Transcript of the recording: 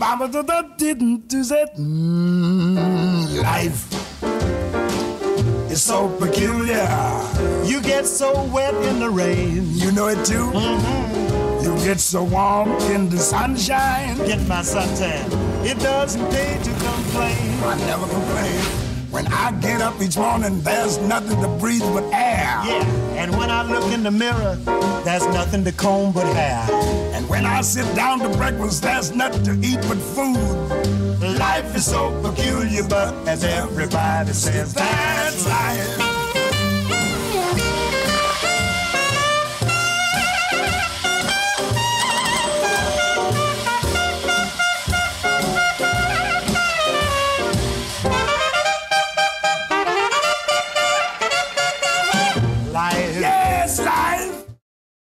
Mama didn't do that. Mm, life is so peculiar. You get so wet in the rain. You know it too? Mm-hmm. You get so warm in the sunshine. Get my suntan. It doesn't pay to complain. I never complain. When I get up each morning, there's nothing to breathe but air. Yeah, and when I look in the mirror, there's nothing to comb but hair. When I sit down to breakfast. There's nothing to eat but food. Life is so peculiar, but as everybody says, that's life. Life. Yes, life.